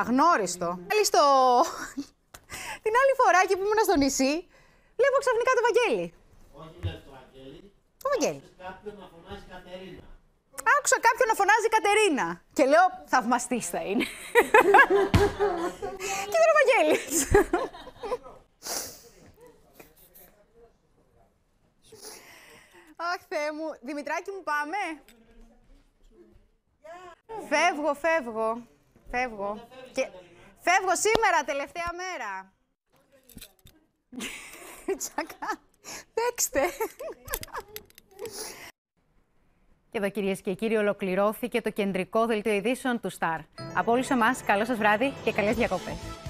Αγνώριστο. Άλλη στο... Την άλλη φορά και που ήμουν στο νησί, βλέπω ξαφνικά το Βαγγέλη. Όχι βλέπεις το Βαγγέλη. Το Βαγγέλη. Κάποιον να φωνάζει Κατερίνα. Άκουσα κάποιον να φωνάζει Κατερίνα. Και λέω, θαυμαστής θα είναι. και ήταν ο Βαγγέλης. Αχ, Θεέ μου. Δημητράκη μου, πάμε. Φεύγω, φεύγω. Φεύγω. Και... Φεύγω σήμερα, τελευταία μέρα. Τσακά. Παίξτε. Και εδώ κυρίες και κύριοι ολοκληρώθηκε το κεντρικό δελτίο ειδήσεων του Star. Από όλους εμάς, καλό σας βράδυ και καλές διακοπές.